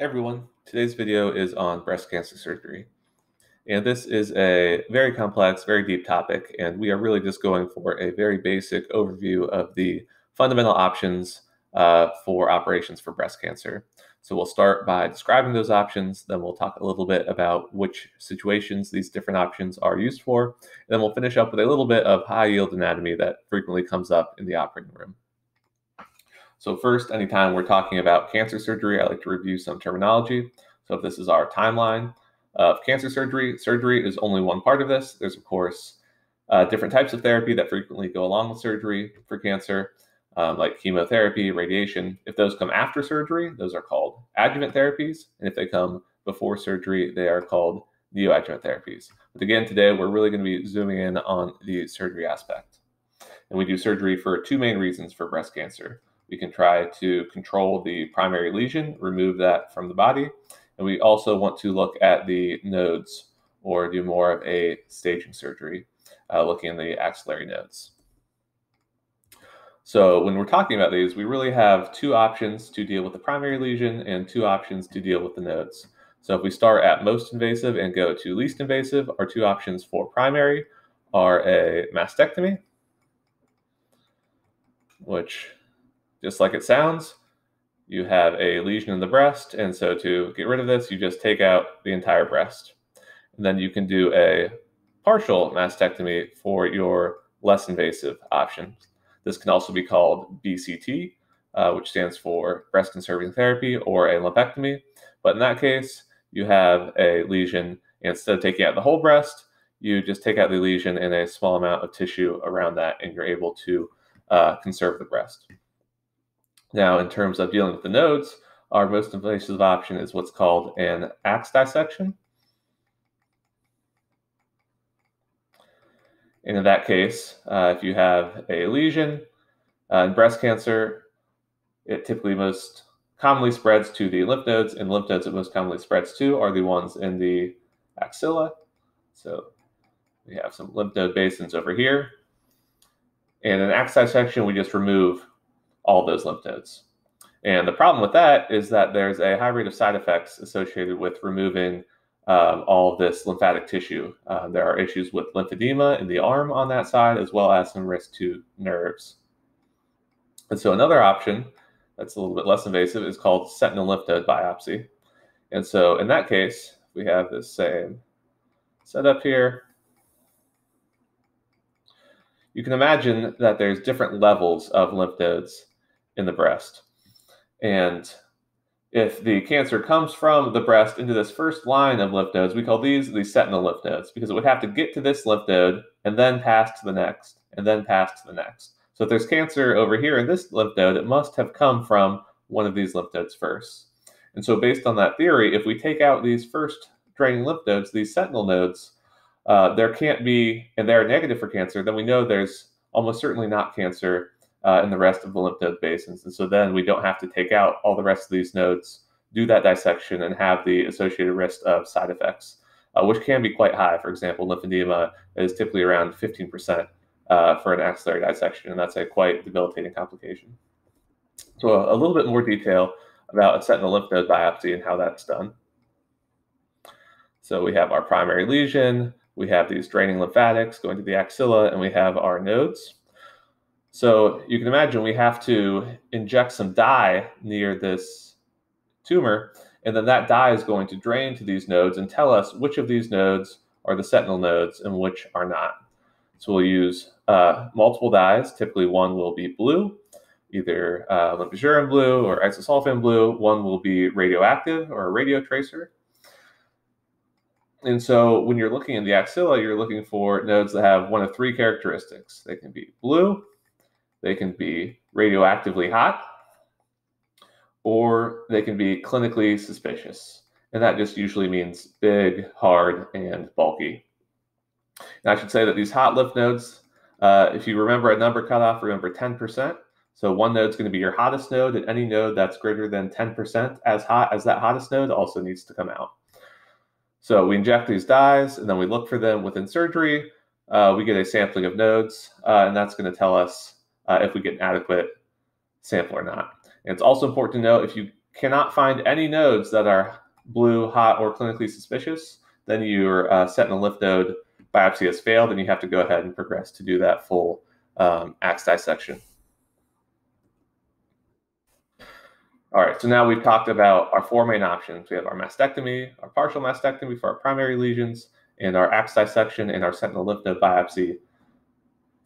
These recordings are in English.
everyone. Today's video is on breast cancer surgery. And this is a very complex, very deep topic, and we are really just going for a very basic overview of the fundamental options uh, for operations for breast cancer. So we'll start by describing those options, then we'll talk a little bit about which situations these different options are used for, and then we'll finish up with a little bit of high yield anatomy that frequently comes up in the operating room. So first, anytime we're talking about cancer surgery, I like to review some terminology. So if this is our timeline of cancer surgery, surgery is only one part of this. There's of course uh, different types of therapy that frequently go along with surgery for cancer, um, like chemotherapy, radiation. If those come after surgery, those are called adjuvant therapies. And if they come before surgery, they are called neoadjuvant therapies. But again, today we're really going to be zooming in on the surgery aspect. And we do surgery for two main reasons for breast cancer. We can try to control the primary lesion, remove that from the body. And we also want to look at the nodes or do more of a staging surgery, uh, looking at the axillary nodes. So when we're talking about these, we really have two options to deal with the primary lesion and two options to deal with the nodes. So if we start at most invasive and go to least invasive, our two options for primary are a mastectomy, which just like it sounds, you have a lesion in the breast. And so to get rid of this, you just take out the entire breast. And then you can do a partial mastectomy for your less invasive option. This can also be called BCT, uh, which stands for breast conserving therapy, or a lumpectomy. But in that case, you have a lesion. Instead of taking out the whole breast, you just take out the lesion and a small amount of tissue around that, and you're able to uh, conserve the breast. Now, in terms of dealing with the nodes, our most invasive option is what's called an axe dissection. And in that case, uh, if you have a lesion uh, in breast cancer, it typically most commonly spreads to the lymph nodes, and lymph nodes it most commonly spreads to are the ones in the axilla. So we have some lymph node basins over here. And in axe dissection, we just remove all those lymph nodes. And the problem with that is that there's a high rate of side effects associated with removing um, all this lymphatic tissue. Uh, there are issues with lymphedema in the arm on that side, as well as some risk to nerves. And so another option that's a little bit less invasive is called sentinel lymph node biopsy. And so in that case, we have this same setup here. You can imagine that there's different levels of lymph nodes in the breast. And if the cancer comes from the breast into this first line of lymph nodes, we call these the sentinel lymph nodes because it would have to get to this lymph node and then pass to the next and then pass to the next. So if there's cancer over here in this lymph node, it must have come from one of these lymph nodes first. And so based on that theory, if we take out these first draining lymph nodes, these sentinel nodes, uh, there can't be, and they're negative for cancer, then we know there's almost certainly not cancer uh, in the rest of the lymph node basins. And so then we don't have to take out all the rest of these nodes, do that dissection, and have the associated risk of side effects, uh, which can be quite high. For example, lymphedema is typically around 15% uh, for an axillary dissection, and that's a quite debilitating complication. So a, a little bit more detail about a sentinel lymph node biopsy and how that's done. So we have our primary lesion, we have these draining lymphatics going to the axilla, and we have our nodes. So you can imagine we have to inject some dye near this tumor, and then that dye is going to drain to these nodes and tell us which of these nodes are the sentinel nodes and which are not. So we'll use uh, multiple dyes. Typically, one will be blue, either uh, blue or isosulfan blue. One will be radioactive or a radio tracer. And so when you're looking in the axilla, you're looking for nodes that have one of three characteristics. They can be blue, they can be radioactively hot, or they can be clinically suspicious. And that just usually means big, hard, and bulky. And I should say that these hot lymph nodes, uh, if you remember a number cutoff, remember 10%. So one node is going to be your hottest node, and any node that's greater than 10% as hot as that hottest node also needs to come out. So we inject these dyes, and then we look for them within surgery. Uh, we get a sampling of nodes, uh, and that's going to tell us uh, if we get an adequate sample or not. And it's also important to know if you cannot find any nodes that are blue, hot, or clinically suspicious, then your uh, sentinel lymph node biopsy has failed and you have to go ahead and progress to do that full um, axe dissection. All right, so now we've talked about our four main options. We have our mastectomy, our partial mastectomy for our primary lesions, and our axe dissection and our sentinel lymph node biopsy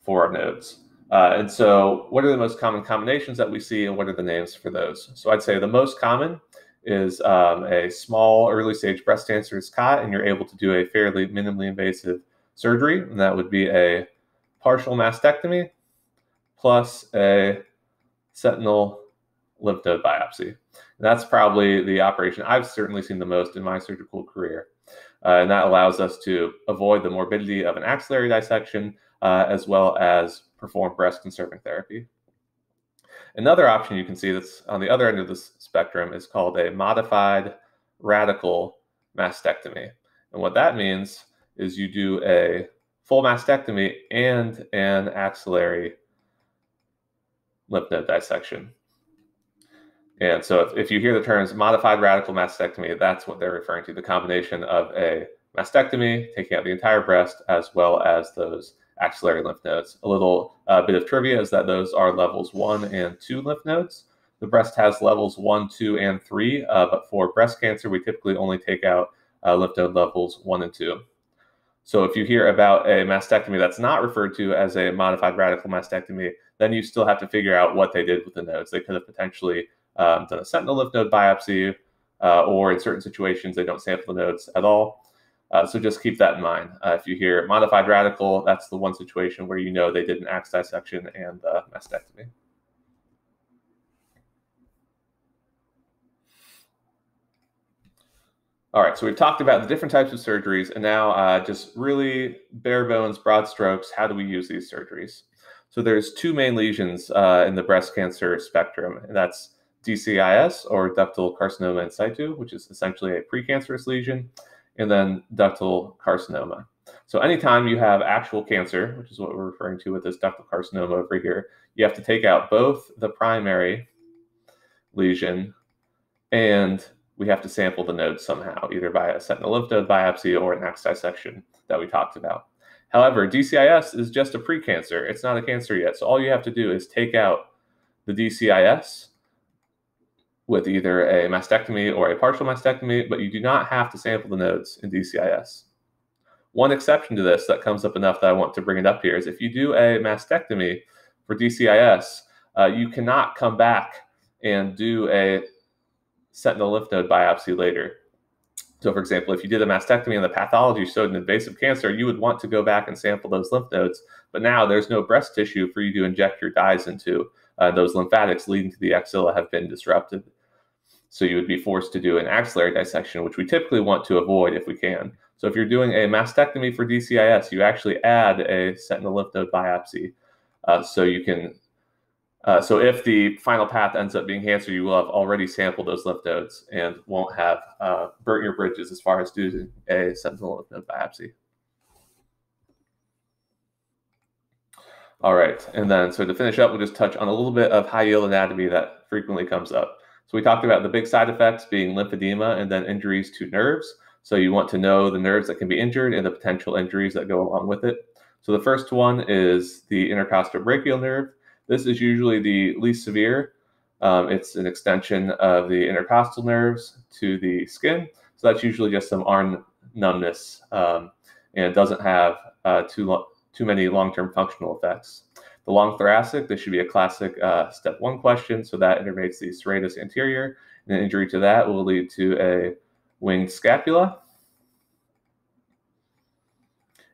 for our nodes. Uh, and so, what are the most common combinations that we see, and what are the names for those? So, I'd say the most common is um, a small early stage breast cancer is caught, and you're able to do a fairly minimally invasive surgery, and that would be a partial mastectomy plus a sentinel lymph node biopsy. And that's probably the operation I've certainly seen the most in my surgical career. Uh, and that allows us to avoid the morbidity of an axillary dissection uh, as well as perform breast conserving therapy. Another option you can see that's on the other end of the spectrum is called a modified radical mastectomy. And what that means is you do a full mastectomy and an axillary lymph node dissection. And so if, if you hear the terms modified radical mastectomy, that's what they're referring to the combination of a mastectomy, taking out the entire breast, as well as those axillary lymph nodes. A little uh, bit of trivia is that those are levels one and two lymph nodes. The breast has levels one, two, and three, uh, but for breast cancer, we typically only take out uh, lymph node levels one and two. So if you hear about a mastectomy that's not referred to as a modified radical mastectomy, then you still have to figure out what they did with the nodes. They could have potentially um, done a sentinel lymph node biopsy, uh, or in certain situations, they don't sample the nodes at all. Uh, so just keep that in mind. Uh, if you hear modified radical, that's the one situation where you know they did an axe dissection and uh, mastectomy. All right, so we've talked about the different types of surgeries, and now uh, just really bare bones, broad strokes, how do we use these surgeries? So there's two main lesions uh, in the breast cancer spectrum, and that's DCIS or ductal carcinoma in situ, which is essentially a precancerous lesion, and then ductal carcinoma. So anytime you have actual cancer, which is what we're referring to with this ductal carcinoma over here, you have to take out both the primary lesion and we have to sample the nodes somehow, either by a sentinel lymph node biopsy or an axe dissection that we talked about. However, DCIS is just a precancer. It's not a cancer yet. So all you have to do is take out the DCIS with either a mastectomy or a partial mastectomy, but you do not have to sample the nodes in DCIS. One exception to this that comes up enough that I want to bring it up here is if you do a mastectomy for DCIS, uh, you cannot come back and do a sentinel lymph node biopsy later. So, for example, if you did a mastectomy and the pathology showed an invasive cancer, you would want to go back and sample those lymph nodes. But now there's no breast tissue for you to inject your dyes into. Uh, those lymphatics leading to the axilla have been disrupted. So you would be forced to do an axillary dissection, which we typically want to avoid if we can. So if you're doing a mastectomy for DCIS, you actually add a sentinel lymph node biopsy. Uh, so you can, uh, so if the final path ends up being cancer, you will have already sampled those lymph nodes and won't have uh, burnt your bridges as far as doing a sentinel lymph node biopsy. All right, and then so to finish up, we'll just touch on a little bit of high yield anatomy that frequently comes up. So we talked about the big side effects being lymphedema and then injuries to nerves. So you want to know the nerves that can be injured and the potential injuries that go along with it. So the first one is the intercostal brachial nerve. This is usually the least severe. Um, it's an extension of the intercostal nerves to the skin. So that's usually just some arm numbness um, and it doesn't have uh, too, lo- too many long-term functional effects. The long thoracic, this should be a classic uh, step one question. So that innervates the serratus anterior. And an injury to that will lead to a winged scapula.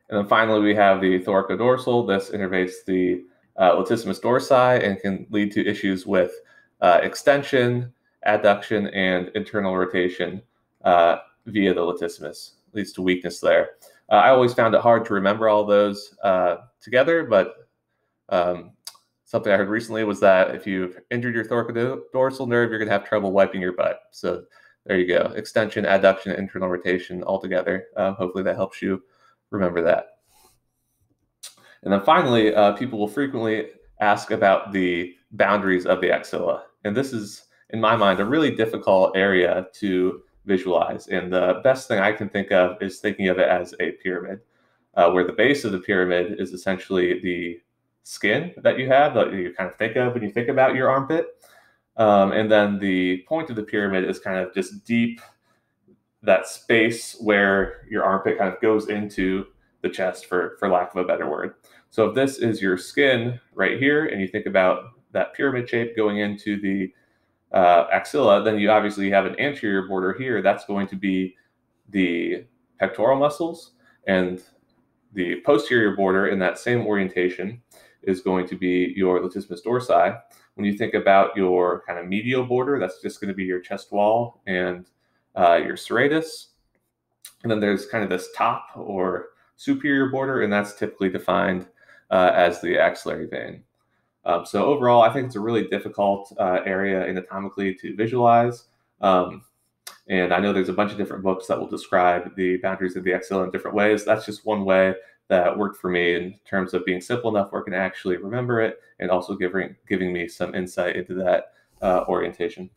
And then finally, we have the thoracodorsal. This innervates the uh, latissimus dorsi and can lead to issues with uh, extension, adduction, and internal rotation uh, via the latissimus. Leads to weakness there. Uh, I always found it hard to remember all those uh, together, but um, something I heard recently was that if you've injured your thoracodorsal nerve, you're going to have trouble wiping your butt. So there you go. Extension, adduction, internal rotation all together. Um, hopefully that helps you remember that. And then finally, uh, people will frequently ask about the boundaries of the axilla. And this is in my mind, a really difficult area to visualize. And the best thing I can think of is thinking of it as a pyramid, uh, where the base of the pyramid is essentially the skin that you have that you kind of think of when you think about your armpit. Um, and then the point of the pyramid is kind of just deep, that space where your armpit kind of goes into the chest, for, for lack of a better word. So if this is your skin right here, and you think about that pyramid shape going into the uh, axilla, then you obviously have an anterior border here. That's going to be the pectoral muscles. And the posterior border in that same orientation is going to be your latissimus dorsi. When you think about your kind of medial border, that's just going to be your chest wall and uh, your serratus. And then there's kind of this top or superior border, and that's typically defined uh, as the axillary vein. Um, so overall, I think it's a really difficult uh, area anatomically to visualize. Um, and I know there's a bunch of different books that will describe the boundaries of the axilla in different ways. That's just one way that worked for me in terms of being simple enough where I can actually remember it and also giving, giving me some insight into that uh, orientation.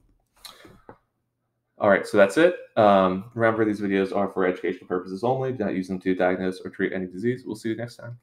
All right, so that's it. Um, remember, these videos are for educational purposes only. Do not use them to diagnose or treat any disease. We'll see you next time.